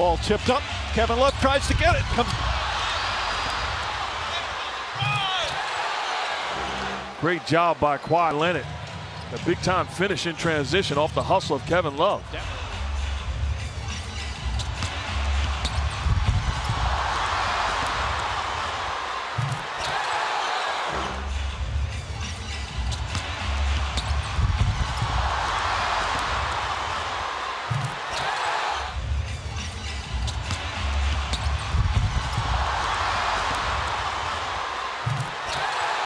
Ball tipped up. Kevin Love tries to get it. Comes. Great job by Kawhi Leonard. A big time finish in transition off the hustle of Kevin Love.